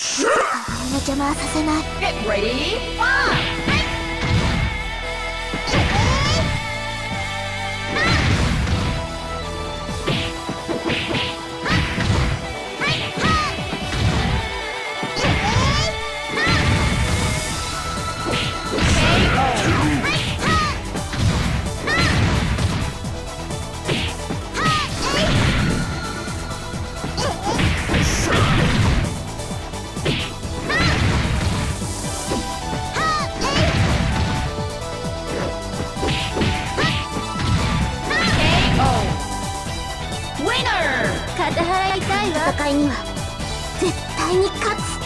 邪魔はさせない Get ready, fight! 戦いには絶対に勝つ。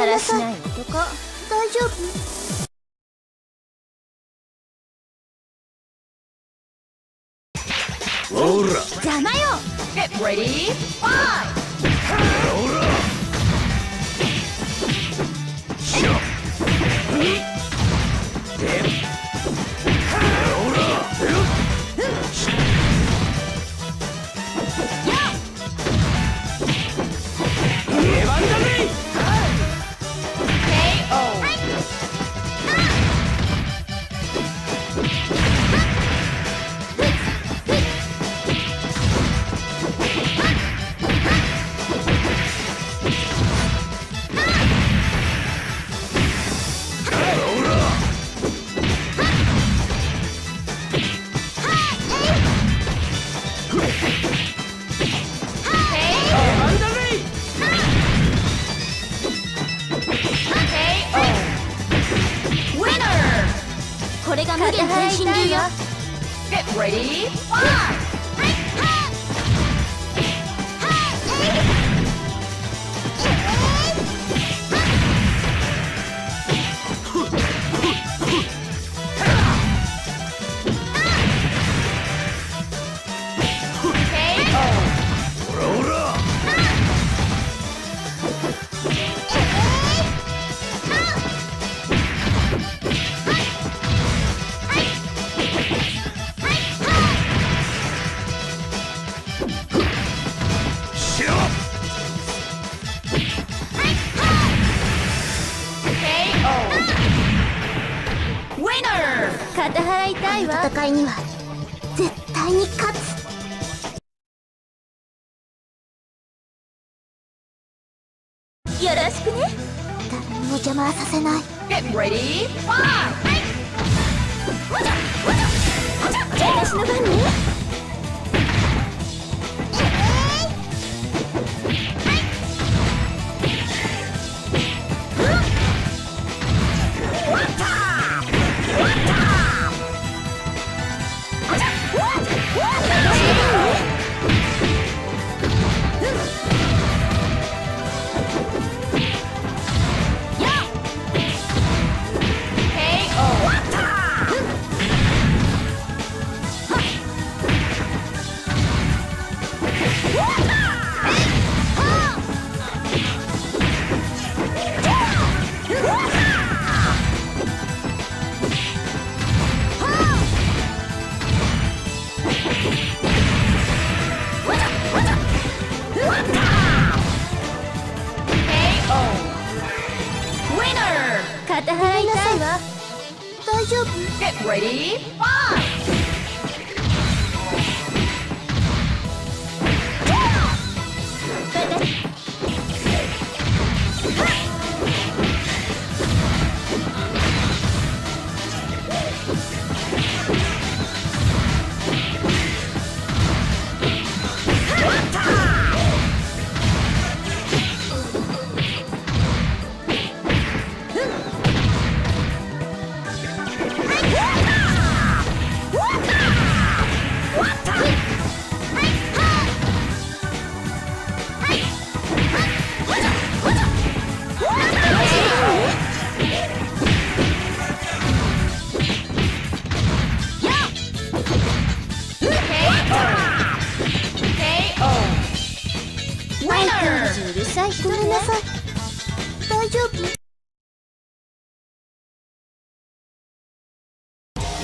だらしない男大丈夫ほら邪魔よ Get ready, five! 無限変身流よ Get ready, fight! 片払いたいわ。戦いには絶対に勝つ。よろしくね。誰にも邪魔はさせない。Get ready, fight! 私の番ね Get ready, fight!「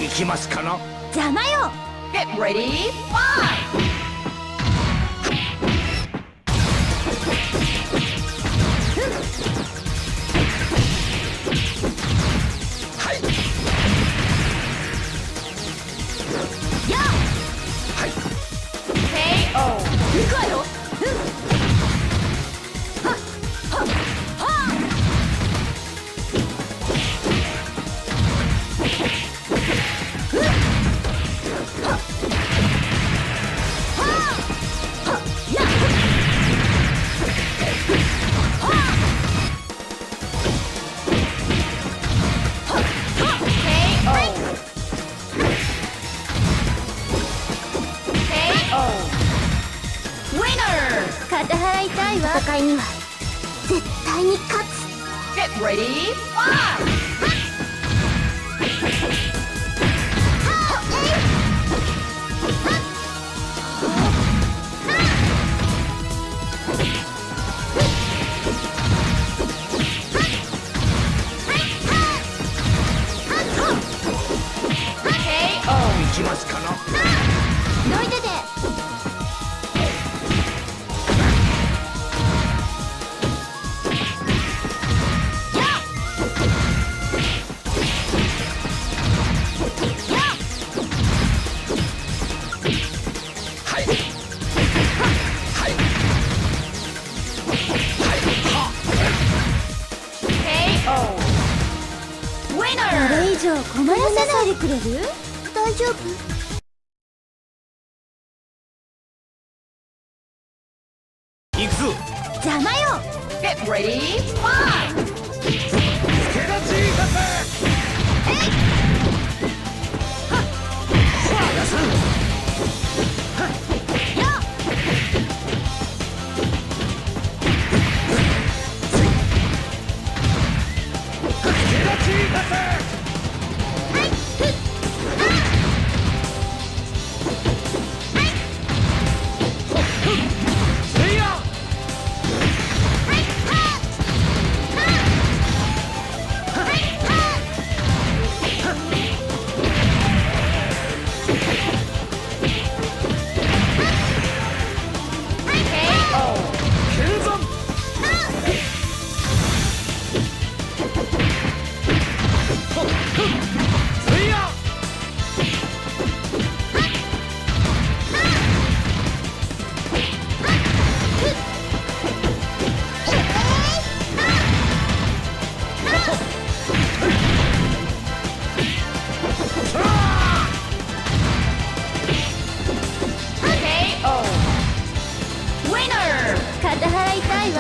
行きますかな邪魔よ Get ready, fight! はたいわ戦いには絶対に勝つ Get ready, 困らせないでくれる？大丈夫？行くぞ。邪魔よ。Get ready, fight!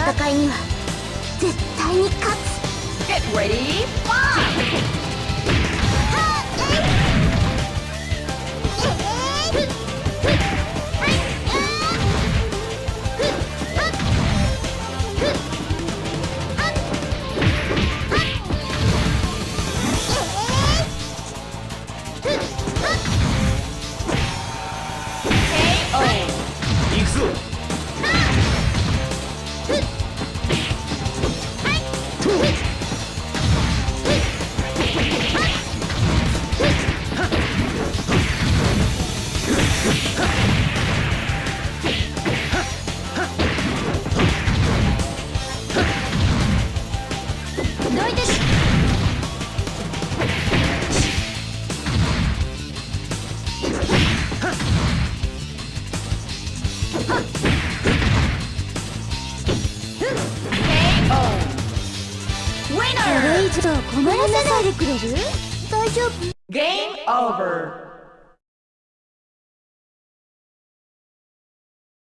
戦いには絶対に勝つ。これ Winner! 以上困らせないでくれる？大丈夫ゲームオーバー